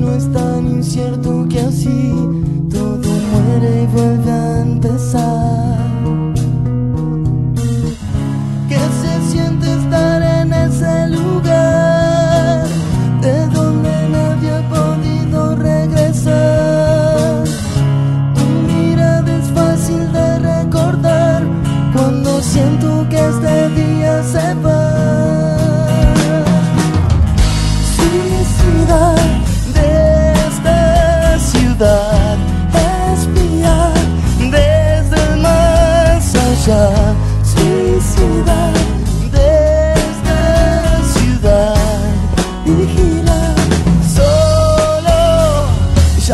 Camino es tan incierto que así todo muere y vuelve a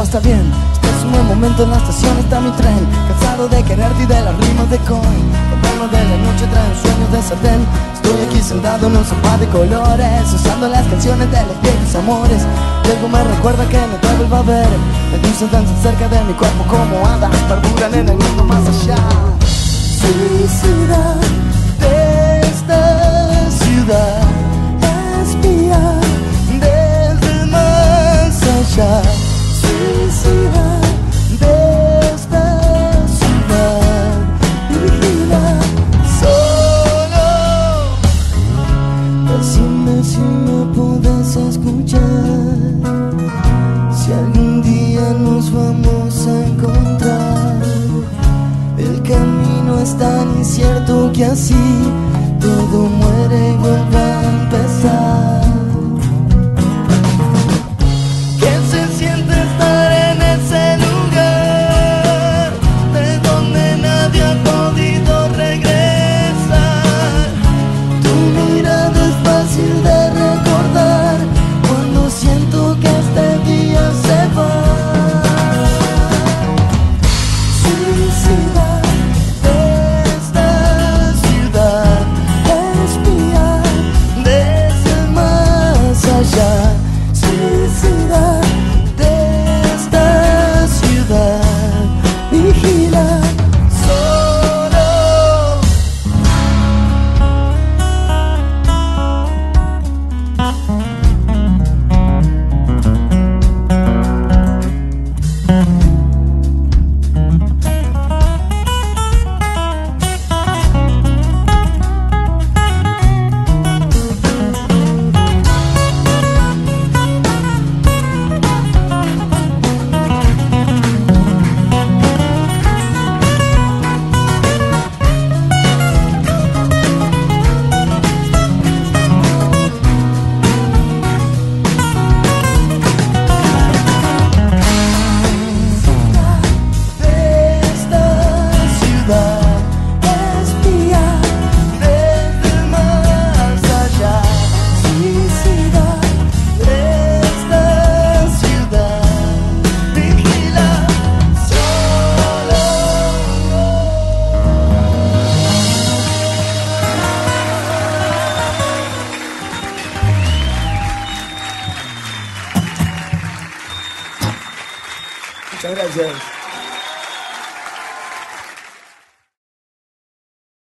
está bien, este es un buen momento en la estación, está mi tren. Cansado de quererte y de las rimas de coin. Los de la noche traen sueños de sartén. Estoy aquí sentado en un sofá de colores, usando las canciones de los viejos amores. Algo me recuerda que no te vuelvo a ver. Me dicen tan cerca de mi cuerpo como hadas, perduran en el mundo más allá. Suicida puedes escuchar. Si algún día nos vamos a encontrar. El camino es tan incierto que así Muchas gracias.